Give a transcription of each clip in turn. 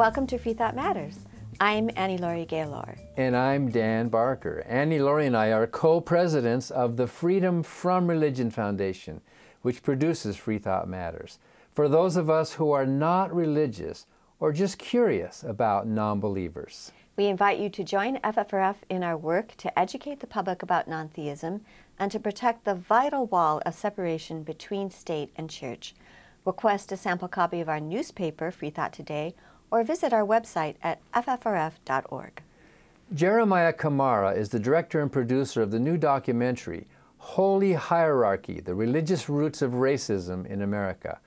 Welcome to Free Thought Matters. I'm Annie Laurie Gaylor. And I'm Dan Barker. Annie Laurie and I are co presidents of the Freedom from Religion Foundation, which produces Free Thought Matters. For those of us who are not religious or just curious about non believers, we invite you to join FFRF in our work to educate the public about non theism and to protect the vital wall of separation between state and church. Request a sample copy of our newspaper, Free Thought Today, or visit our website at ffrf.org. Jeremiah Camara is the director and producer of the new documentary, Holy Hierarchy The Religious Roots of Racism in America,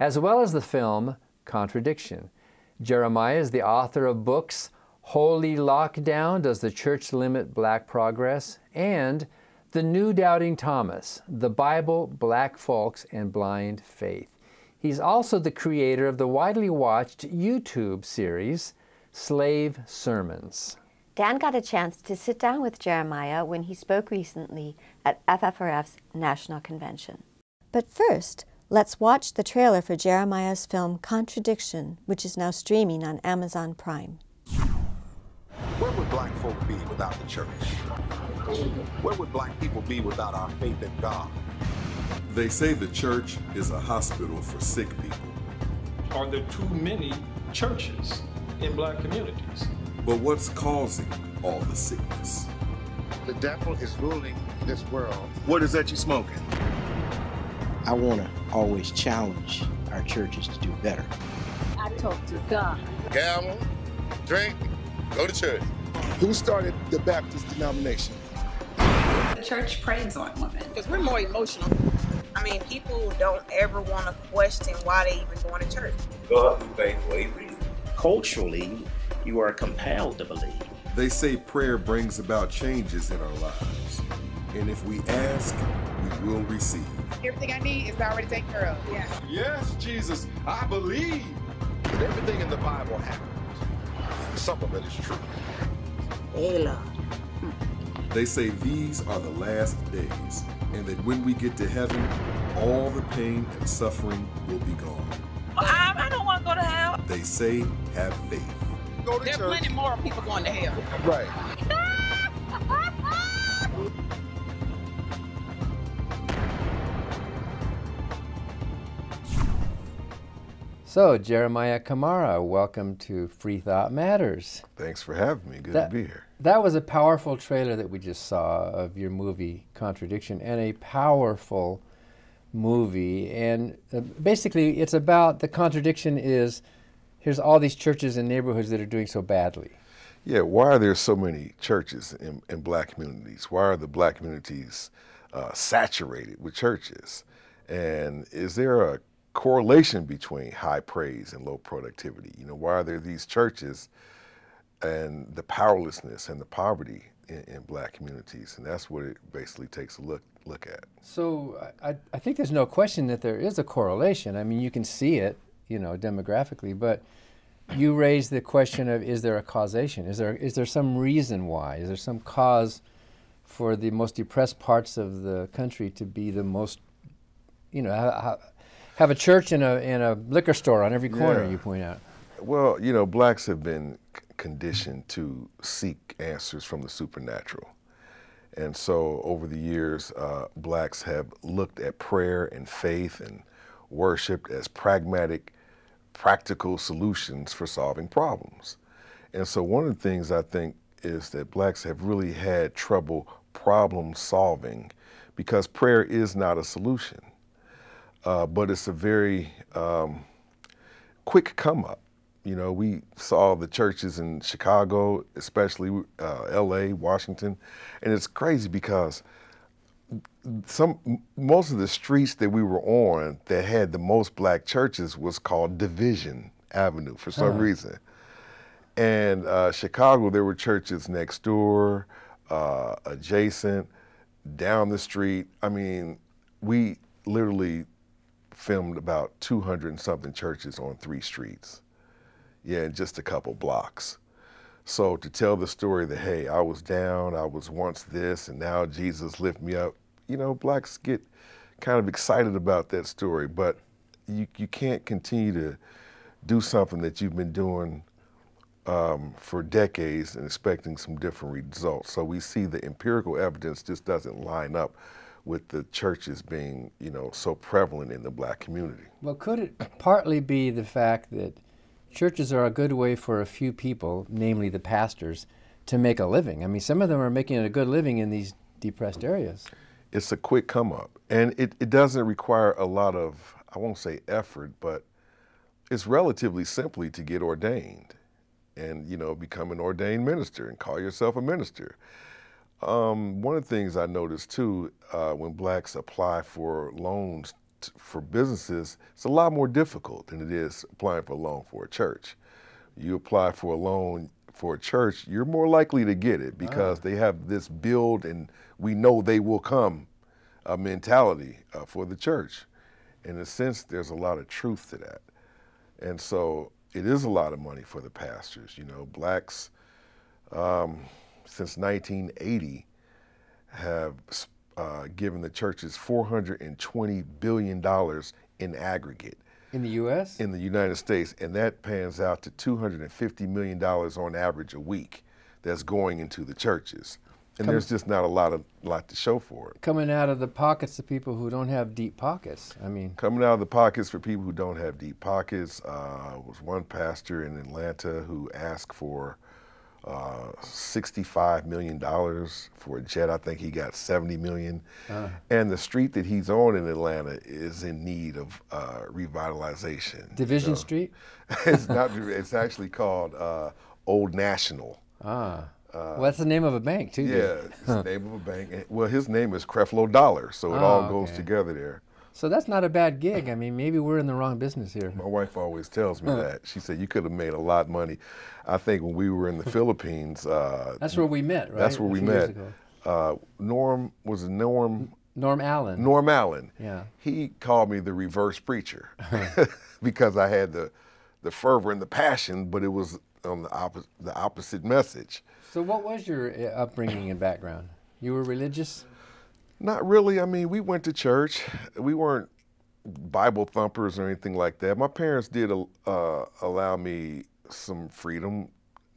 as well as the film Contradiction. Jeremiah is the author of books Holy Lockdown Does the Church Limit Black Progress? and The New Doubting Thomas The Bible, Black Folks, and Blind Faith. He's also the creator of the widely watched YouTube series, Slave Sermons. Dan got a chance to sit down with Jeremiah when he spoke recently at FFRF's National Convention. But first, let's watch the trailer for Jeremiah's film Contradiction, which is now streaming on Amazon Prime. Where would black folk be without the church? Where would black people be without our faith in God? They say the church is a hospital for sick people. Are there too many churches in black communities? But what's causing all the sickness? The devil is ruling this world. What is that you smoking? I want to always challenge our churches to do better. I talk to God. Gamble, drink, go to church. Who started the Baptist denomination? The church preys on women. Because we're more emotional. I mean, people don't ever want to question why they even going to church. God do things for a reason. Culturally, you are compelled to believe. They say prayer brings about changes in our lives. And if we ask, we will receive. Everything I need is already taken care of. Yes. Yes, Jesus, I believe. But everything in the Bible happens. Some of it is true. Hey, Lord. They say these are the last days and that when we get to heaven, all the pain and suffering will be gone. Well, I, I, don't want to go to hell. They say, have faith. Go there are plenty more people going to hell. Right. So, Jeremiah Camara, welcome to Free Thought Matters. Thanks for having me. Good that, to be here. That was a powerful trailer that we just saw of your movie Contradiction, and a powerful movie. And uh, basically, it's about the contradiction is here's all these churches and neighborhoods that are doing so badly. Yeah, why are there so many churches in, in black communities? Why are the black communities uh, saturated with churches? And is there a correlation between high praise and low productivity. You know, why are there these churches and the powerlessness and the poverty in, in black communities? And that's what it basically takes a look look at. So I, I think there's no question that there is a correlation. I mean, you can see it, you know, demographically, but you raise the question of is there a causation? Is there is there some reason why? Is there some cause for the most depressed parts of the country to be the most, you know, have a church and a, and a liquor store on every corner, yeah. you point out. Well, you know, blacks have been conditioned to seek answers from the supernatural. And so over the years, uh, blacks have looked at prayer and faith and worship as pragmatic, practical solutions for solving problems. And so one of the things I think is that blacks have really had trouble problem solving because prayer is not a solution uh, but it's a very um, quick come up. You know, we saw the churches in Chicago, especially uh, L.A., Washington, and it's crazy because some most of the streets that we were on that had the most black churches was called Division Avenue for some huh. reason. And uh, Chicago, there were churches next door, uh, adjacent, down the street. I mean, we literally filmed about 200 and something churches on three streets. Yeah, in just a couple blocks. So to tell the story that, hey, I was down, I was once this, and now Jesus lifted me up, you know, blacks get kind of excited about that story, but you, you can't continue to do something that you've been doing um, for decades and expecting some different results. So we see the empirical evidence just doesn't line up with the churches being, you know, so prevalent in the black community. Well, could it partly be the fact that churches are a good way for a few people, namely the pastors, to make a living? I mean, some of them are making a good living in these depressed areas. It's a quick come up, and it, it doesn't require a lot of, I won't say effort, but it's relatively simply to get ordained and, you know, become an ordained minister and call yourself a minister. Um, one of the things I noticed too, uh, when blacks apply for loans for businesses, it's a lot more difficult than it is applying for a loan for a church. You apply for a loan for a church, you're more likely to get it because ah. they have this build and we know they will come uh, mentality uh, for the church. In a sense, there's a lot of truth to that. And so it is a lot of money for the pastors. You know, blacks, um, since 1980 have uh, given the churches 420 billion dollars in aggregate. In the U.S. In the United States, and that pans out to 250 million dollars on average a week. That's going into the churches, and there's just not a lot of lot to show for it. Coming out of the pockets of people who don't have deep pockets. I mean, coming out of the pockets for people who don't have deep pockets. Uh, was one pastor in Atlanta who asked for uh, $65 million for a jet. I think he got 70 million. Uh. And the street that he's on in Atlanta is in need of uh, revitalization. Division you know? Street? it's not, it's actually called uh, Old National. Ah. Uh, well, that's the name of a bank, too. Yeah, it's the name of a bank. Well, his name is Creflo Dollar, so it oh, all goes okay. together there. So that's not a bad gig. I mean, maybe we're in the wrong business here. My wife always tells me that. She said you could have made a lot of money. I think when we were in the Philippines. Uh, that's where we met, right? That's where we met. Uh, Norm was Norm. Norm Allen. Norm Allen. Yeah. He called me the reverse preacher because I had the the fervor and the passion, but it was on the opposite the opposite message. So, what was your uh, upbringing and background? You were religious. Not really. I mean, we went to church. We weren't Bible thumpers or anything like that. My parents did uh, allow me some freedom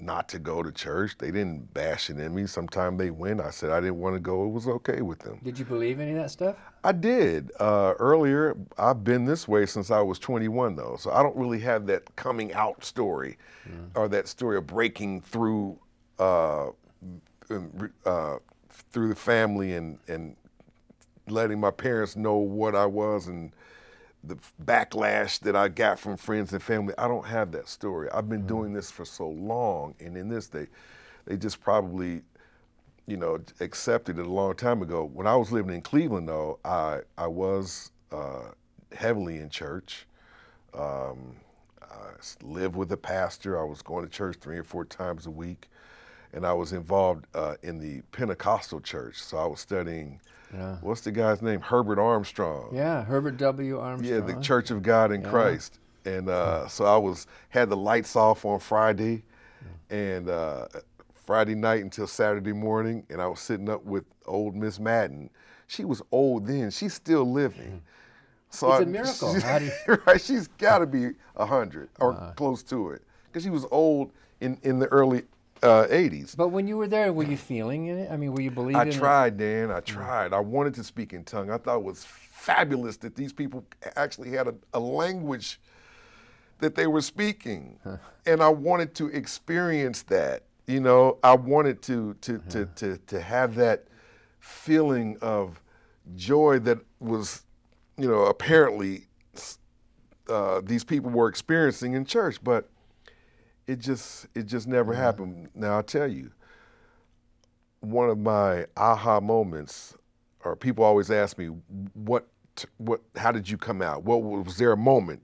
not to go to church. They didn't bash it in me. Sometimes they went. I said I didn't want to go. It was okay with them. Did you believe any of that stuff? I did. Uh, earlier, I've been this way since I was 21, though. So I don't really have that coming out story mm. or that story of breaking through uh, uh, through the family and, and letting my parents know what I was and the backlash that I got from friends and family. I don't have that story. I've been mm-hmm. doing this for so long, and in this they, they just probably, you know, accepted it a long time ago. When I was living in Cleveland, though, I I was uh, heavily in church. Um, I lived with a pastor. I was going to church three or four times a week, and I was involved uh, in the Pentecostal church. So I was studying yeah. What's the guy's name? Herbert Armstrong. Yeah, Herbert W. Armstrong. Yeah, the Church of God in yeah. Christ. And uh, so I was had the lights off on Friday, and uh, Friday night until Saturday morning, and I was sitting up with old Miss Madden. She was old then. She's still living. So it's I, a miracle. She, right? She's got to be hundred or close to it, because she was old in in the early uh, 80s. But when you were there, were you feeling it? I mean, were you believing? I tried, Dan. I tried. I wanted to speak in tongue. I thought it was fabulous that these people actually had a, a language that they were speaking, huh. and I wanted to experience that. You know, I wanted to to, to to to have that feeling of joy that was, you know, apparently uh, these people were experiencing in church, but it just it just never mm-hmm. happened. Now I'll tell you, one of my aha moments, or people always ask me, what what how did you come out? What was there a moment?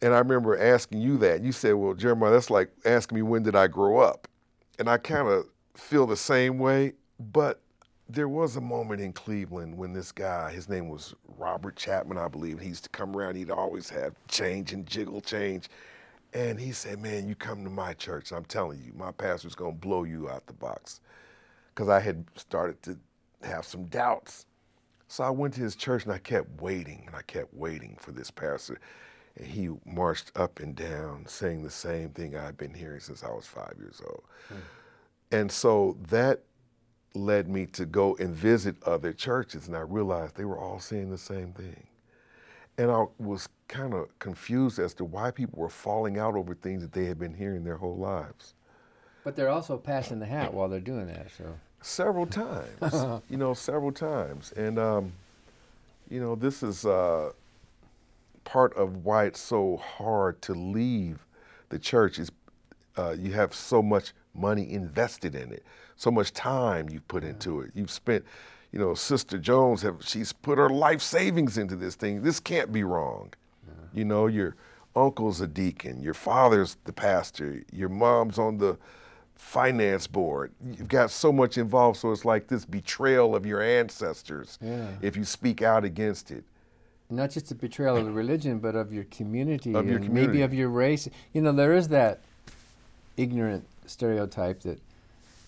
And I remember asking you that. You said, "Well, Jeremiah, that's like asking me when did I grow up?" And I kind of feel the same way, but there was a moment in Cleveland when this guy, his name was Robert Chapman, I believe, he used to come around, he'd always have change and jiggle change. And he said, Man, you come to my church. I'm telling you, my pastor's going to blow you out the box. Because I had started to have some doubts. So I went to his church and I kept waiting and I kept waiting for this pastor. And he marched up and down saying the same thing I've been hearing since I was five years old. Hmm. And so that led me to go and visit other churches, and I realized they were all saying the same thing. And I was kind of confused as to why people were falling out over things that they had been hearing their whole lives. But they're also passing the hat while they're doing that, so. Several times, you know, several times. And, um, you know, this is uh, part of why it's so hard to leave the church is uh, you have so much money invested in it, so much time you've put into it. You've spent, you know, Sister Jones have she's put her life savings into this thing. This can't be wrong. You know, your uncle's a deacon, your father's the pastor, your mom's on the finance board. You've got so much involved, so it's like this betrayal of your ancestors Yeah. if you speak out against it. Not just a betrayal of the religion, but of your community Of your and community. maybe of your race. You know, there is that ignorant stereotype that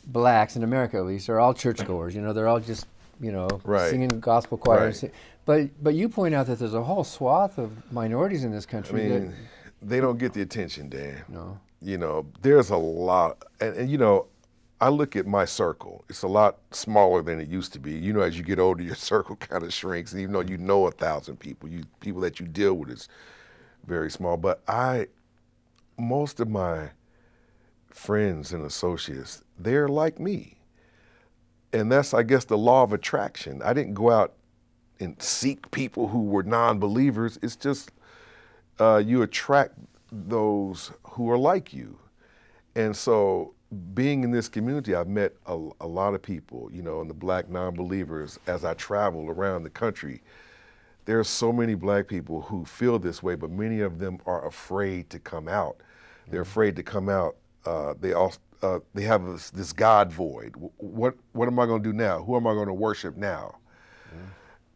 blacks in America, at least, are all churchgoers. You know, they're all just you know Right. singing gospel choir. Right. But but you point out that there's a whole swath of minorities in this country. I mean, that they don't get the attention, Dan. No. You know, there's a lot, and, and you know, I look at my circle. It's a lot smaller than it used to be. You know, as you get older, your circle kind of shrinks, and even though you know a thousand people, you people that you deal with is very small. But I, most of my friends and associates, they're like me, and that's, I guess, the law of attraction. I didn't go out and seek people who were non-believers. It's just uh, you attract those who are like you. And so, being in this community, I've met a, a lot of people, you know, and the black non believers as I travel around the country. There are so many black people who feel this way, but many of them are afraid to come out. They're afraid to come out. Uh, they also uh, they have this, this God void. What what am I going to do now? Who am I going to worship now?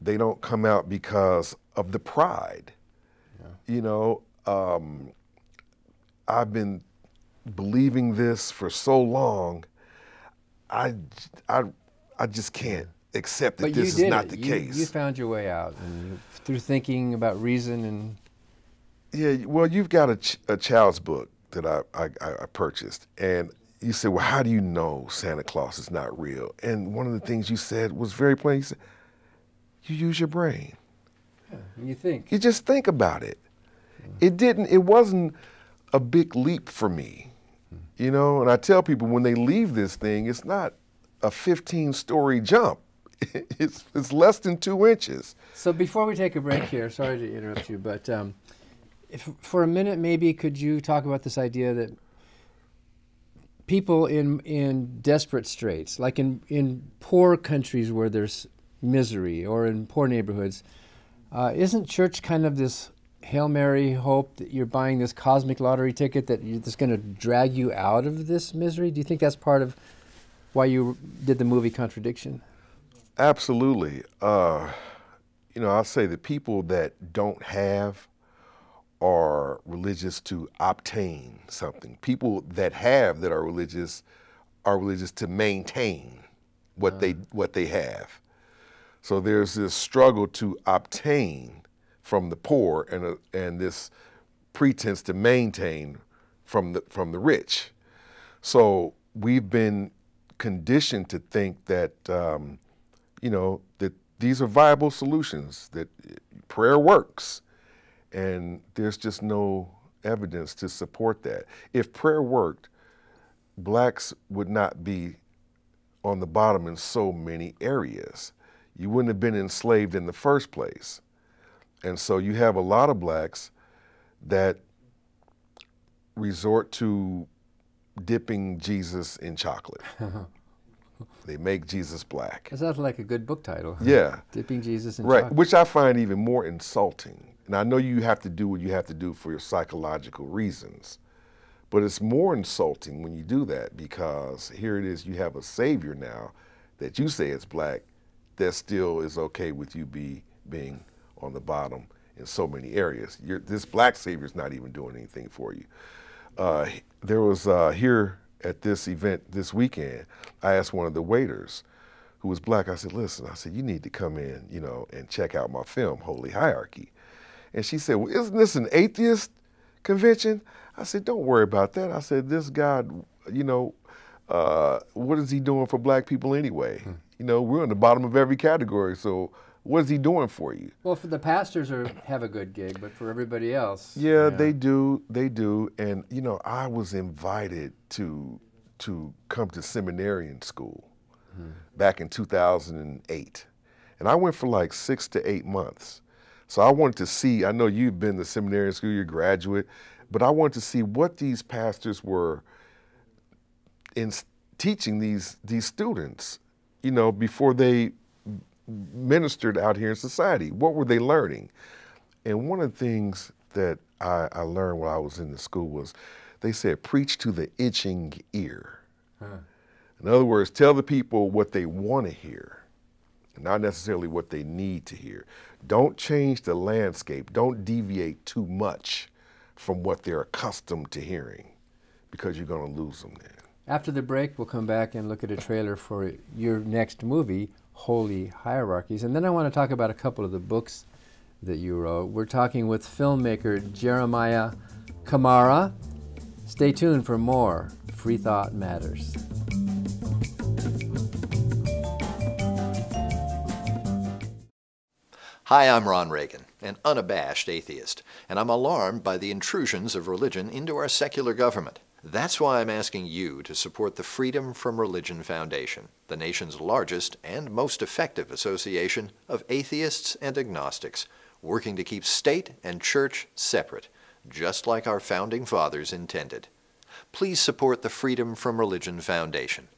They don't come out because of the pride. You know, um, I've been believing this for so long. I, I, I just can't accept that but this is not it. the You- case. You found your way out and you, through thinking about reason and Yeah, well, you've got a, ch- a child's book that I, I, I purchased, and you said, "Well, how do you know Santa Claus is not real?" And one of the things you said was very plain. You said, "You use your brain. you think. You just think about it." It didn't. It wasn't a big leap for me, you know. And I tell people when they leave this thing, it's not a 15-story jump. It's it's less than two inches. So before we take a break here, sorry to interrupt you, but um, if for a minute maybe could you talk about this idea that people in in desperate straits, like in in poor countries where there's misery or in poor neighborhoods, uh, isn't church kind of this hail mary hope that you're buying this cosmic lottery ticket that you, that's going to drag you out of this misery? Do you think that's part of why you did the movie Contradiction? Absolutely. Uh, you know, I'll say the people that don't have are religious to obtain something. People that have that are religious are religious to maintain what they what they have. So there's this struggle to obtain from the poor and a, and this pretense to maintain from the from the rich. So we've been conditioned to think that um, you know that these are viable solutions, that prayer works, and there's just no evidence to support that. If prayer worked, blacks would not be on the bottom in so many areas. You wouldn't have been enslaved in the first place. And so you have a lot of blacks that resort to dipping Jesus in chocolate. they make Jesus black. That sounds like a good book title. Yeah. Dipping Jesus in right, chocolate. Right, which I find even more insulting. And I know you have to do what you have to do for your psychological reasons, but it's more insulting when you do that because here it is, you have a savior now that you say is black that still is okay with you be being on the bottom in so many areas. You're, this black savior is not even doing anything for you. Uh, there was uh, here at this event this weekend, I asked one of the waiters who was black, I said, listen, I said, you need to come in, you know, and check out my film, Holy Hierarchy. And she said, well, isn't this an atheist convention? I said, don't worry about that. I said, this God, you know, uh, what is he doing for black people anyway? Hmm. You know, we're in the bottom of every category, so what is he doing for you? Well, for the pastors are have a good gig, but for everybody else, yeah, they do, they do. And you know, I was invited to to come to seminary seminarian school hmm. back in 2008, and I went for like six to eight months. So I wanted to see. I know you've been to seminarian school, you're a graduate, but I wanted to see what these pastors were in teaching these these students, you know, before they ministered out here in society. What were they learning? And one of the things that I, I learned while I was in the school was they said, preach to the itching ear. Huh. In other words, tell the people what they want to hear, not necessarily what they need to hear. Don't change the landscape. Don't deviate too much from what they're accustomed to hearing because you're going to lose them then. After the break, we'll come back and look at a trailer for your next movie, Holy Hierarchies. And then I want to talk about a couple of the books that you wrote. We're talking with filmmaker Jeremiah Camara. Stay tuned for more Free Thought Matters. Hi, I'm Ron Reagan, an unabashed atheist, and I'm alarmed by the intrusions of religion into our secular government. That's why I'm asking you to support the Freedom from Religion Foundation, the nation's largest and most effective association of atheists and agnostics, working to keep state and church separate, just like our founding fathers intended. Please support the Freedom from Religion Foundation.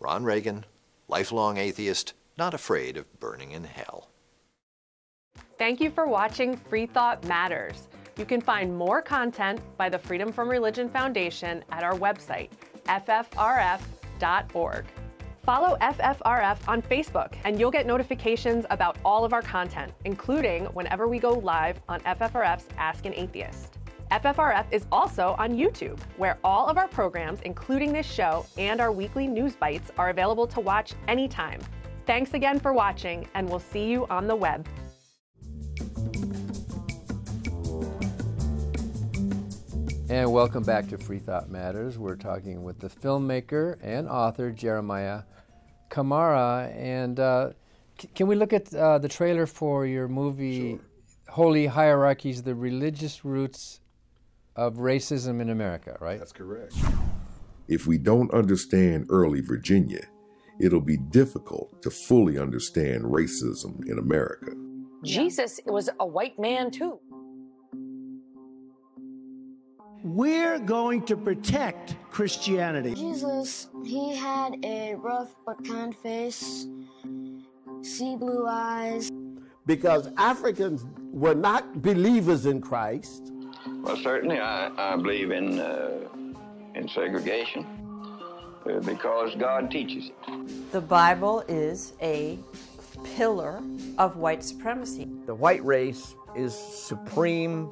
Ron Reagan, lifelong atheist, not afraid of burning in hell. Thank you for watching Free Thought Matters. You can find more content by the Freedom from Religion Foundation at our website, ffrf.org. Follow FFRF on Facebook, and you'll get notifications about all of our content, including whenever we go live on FFRF's Ask an Atheist. FFRF is also on YouTube, where all of our programs, including this show and our weekly news bites, are available to watch anytime. Thanks again for watching, and we'll see you on the web. And welcome back to Free Thought Matters. We're talking with the filmmaker and author Jeremiah Camara. And uh, can we look at uh, the trailer for your movie sure. Holy Hierarchies The Religious Roots of Racism in America, right? That's correct. If we don't understand early Virginia, it'll be difficult to fully understand racism in America. Jesus was a white man, too. We're going to protect Christianity. Jesus, he had a rough but kind face, sea blue eyes. Because Africans were not believers in Christ. Well, certainly, I, I believe in, uh, in segregation uh, because God teaches it. The Bible is a pillar of white supremacy. The white race is supreme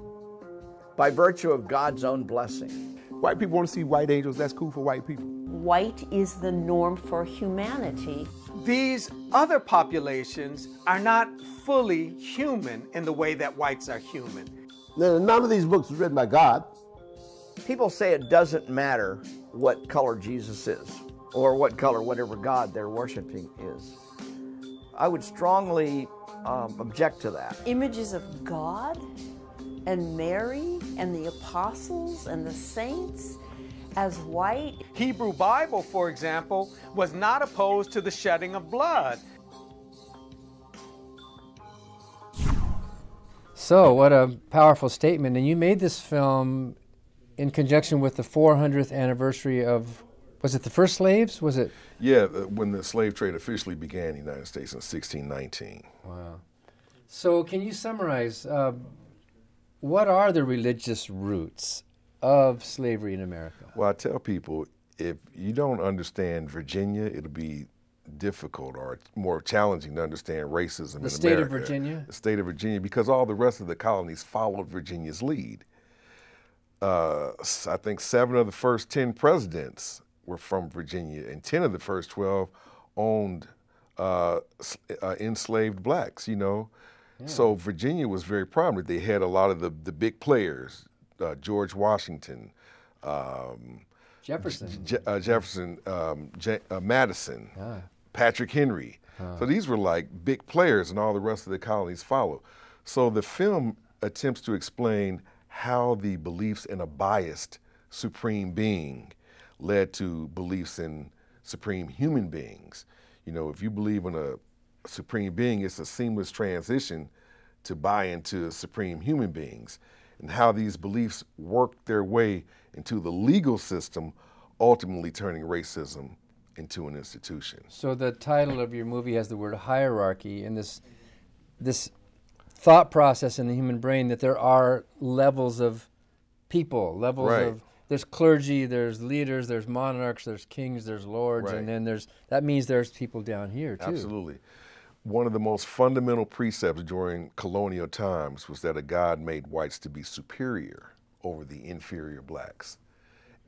by virtue of God's own blessing. White people want to see white angels, that's cool for white people. White is the norm for humanity. These other populations are not fully human in the way that whites are human. None of these books were written by God. People say it doesn't matter what color Jesus is or what color whatever God they're worshiping is. I would strongly um, object to that. Images of God and Mary and the apostles and the saints as white. Hebrew Bible, for example, was not opposed to the shedding of blood. So, what a powerful statement. And you made this film in conjunction with the 400th anniversary of, was it the first slaves? Was it? Yeah, when the slave trade officially began in the United States in 1619. Wow. So, can you summarize uh, what are the religious roots of slavery in America? Well, I tell people if you don't understand Virginia, it'll be difficult or more challenging to understand racism in America. the in state America. of Virginia? The state of Virginia, because all the rest of the colonies followed Virginia's lead. Uh, I think seven of the first 10 presidents were from Virginia, and 10 of the first 12 owned uh, uh, enslaved blacks, you know. Yeah. So Virginia was very prominent. They had a lot of the, the big players, uh, George Washington, um, Jefferson, J- uh, Jefferson, um, J- uh, Madison, ah. Patrick Henry. Ah. So these were like big players, and all the rest of the colonies followed. So the film attempts to explain how the beliefs in a biased supreme being led to beliefs in supreme human beings. You know, if you believe in a supreme being, it's a seamless transition to buy into supreme human beings and how these beliefs work their way into the legal system, ultimately turning racism into an institution. So the title of your movie has the word hierarchy and this this thought process in the human brain that there are levels of people, levels right. of there's clergy, there's leaders, there's monarchs, there's kings, there's lords, right. and then there's that means there's people down here too. Absolutely. One of the most fundamental precepts during colonial times was that a God made whites to be superior over the inferior blacks.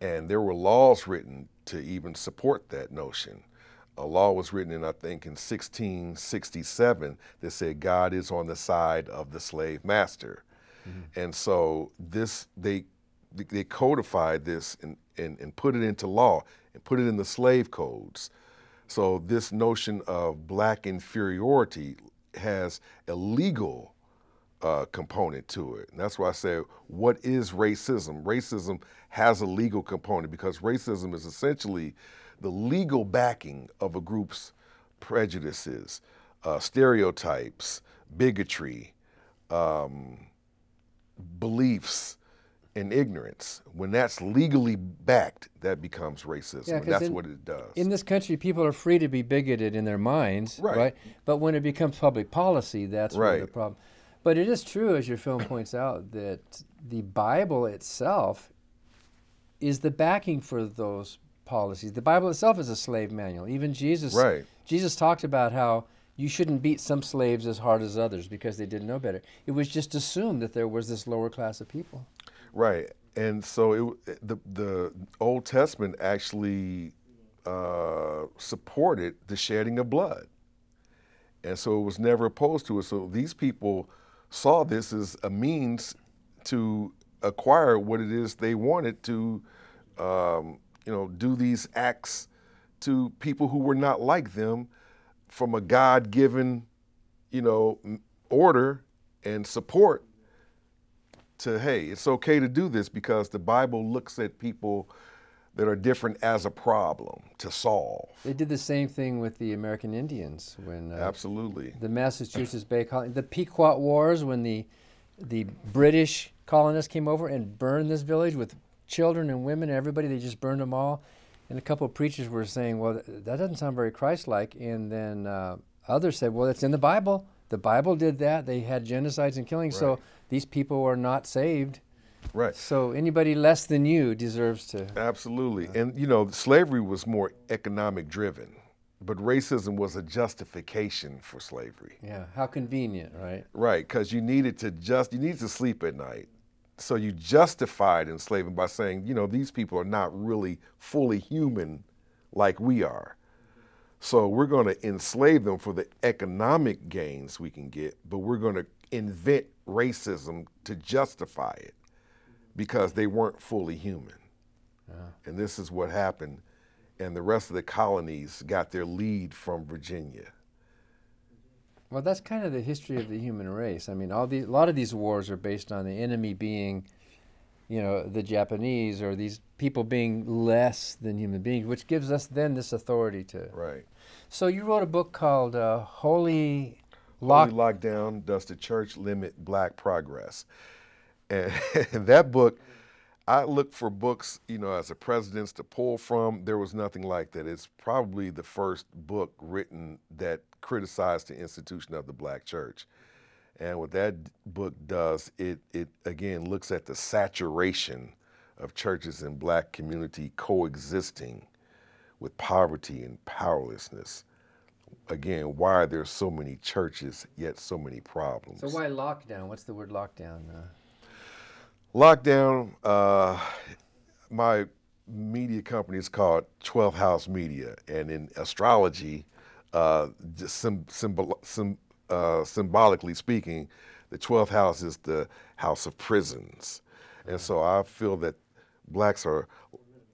And there were laws written to even support that notion. A law was written in, I think, in 1667 that said God is on the side of the slave master. Mm-hmm. And so this, they they codified this and, and, and put it into law and put it in the slave codes. So this notion of black inferiority has a legal uh, component to it. And that's why I say, what is racism? Racism has a legal component because racism is essentially the legal backing of a group's prejudices, uh, stereotypes, bigotry, um, beliefs, and ignorance, when that's legally backed, that becomes racism. Yeah, and that's in, what it does. In this country, people are free to be bigoted in their minds, right? right? But when it becomes public policy, that's right. where the problem. But it is true, as your film points out, that the Bible itself is the backing for those policies. The Bible itself is a slave manual. Even Jesus, right. Jesus talked about how you shouldn't beat some slaves as hard as others because they didn't know better. It was just assumed that there was this lower class of people. Right, and so it, the the Old Testament actually uh, supported the shedding of blood, and so it was never opposed to it. So these people saw this as a means to acquire what it is they wanted to, um, you know, do these acts to people who were not like them, from a God-given, you know, order and support to, hey, it's okay to do this because the Bible looks at people that are different as a problem to solve. They did the same thing with the American Indians when uh, absolutely the Massachusetts Bay Colony, the Pequot Wars, when the the British colonists came over and burned this village with children and women and everybody. They just burned them all. And a couple of preachers were saying, "Well, that doesn't sound very Christ-like." And then uh, others said, "Well, it's in the Bible. The Bible did that. They had genocides and killings, right. so these people are not saved." Right. So anybody less than you deserves to. Absolutely. Uh, and you know, slavery was more economic driven, but racism was a justification for slavery. Yeah. How convenient, right? Right, because you needed to just you needed to sleep at night. So you justified enslaving by saying, you know, these people are not really fully human like we are. So we're going to enslave them for the economic gains we can get, but we're going to invent racism to justify it because they weren't fully human. Yeah. And this is what happened. And the rest of the colonies got their lead from Virginia. Well, that's kind of the history of the human race. I mean, all these, a lot of these wars are based on the enemy being, you know, the Japanese or these people being less than human beings, which gives us then this authority to. Right. So you wrote a book called uh, Holy, Lock- Holy Lockdown Does the Church Limit Black Progress? And, and that book, I looked for books, you know, as a president's to pull from. There was nothing like that. It's probably the first book written that criticized the institution of the black church. And what that book does, it, it again looks at the saturation of churches and black community coexisting with poverty and powerlessness. Again, why are there so many churches yet so many problems? So why lockdown? What's the word lockdown? Uh? Lockdown, uh, my media company is called 12th House Media, and in astrology, uh, some symbol, symbol, uh, symbolically speaking, the 12th house is the house of prisons. And so I feel that blacks are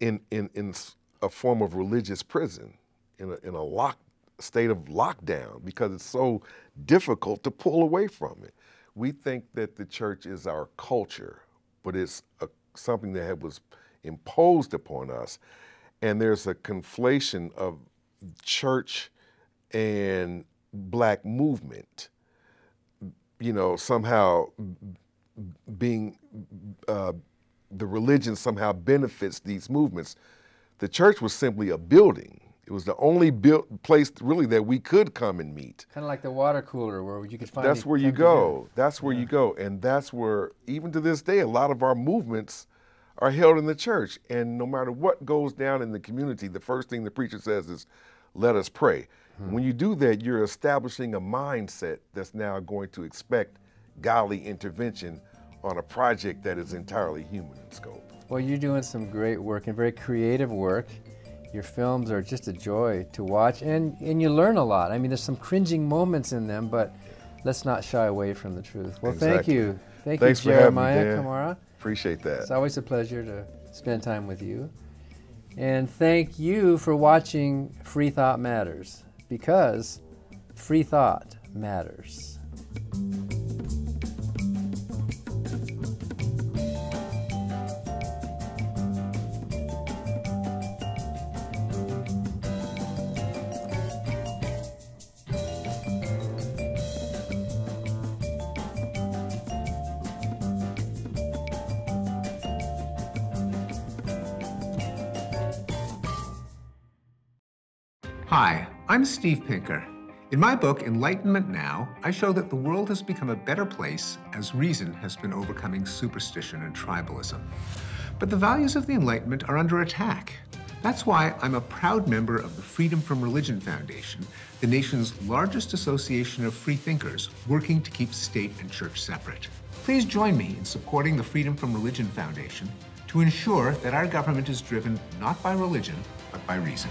in, in, in a form of religious prison, in a, in a lock, state of lockdown, because it's so difficult to pull away from it. We think that the church is our culture, but it's a, something that was imposed upon us. And there's a conflation of church and black movement, you know, somehow being, uh, the religion somehow benefits these movements. The church was simply a building. It was the only built place really that we could come and meet. Kind of like the water cooler where you could find. That's where you go. That's where yeah. you go, and that's where even to this day, a lot of our movements are held in the church. And no matter what goes down in the community, the first thing the preacher says is, "Let us pray." Hmm. When you do that, you're establishing a mindset that's now going to expect godly intervention on a project that is entirely human in scope. Well, you're doing some great work and very creative work. Your films are just a joy to watch, and, and you learn a lot. I mean, there's some cringing moments in them, but let's not shy away from the truth. Well, exactly. thank you. Thank Thanks you, Jeremiah Camara. Appreciate that. It's always a pleasure to spend time with you. And thank you for watching Free Thought Matters, because free thought matters. Hi, I'm Steve Pinker. In my book, Enlightenment Now, I show that the world has become a better place as reason has been overcoming superstition and tribalism. But the values of the Enlightenment are under attack. That's why I'm a proud member of the Freedom from Religion Foundation, the nation's largest association of free thinkers working to keep state and church separate. Please join me in supporting the Freedom from Religion Foundation to ensure that our government is driven not by religion, but by reason.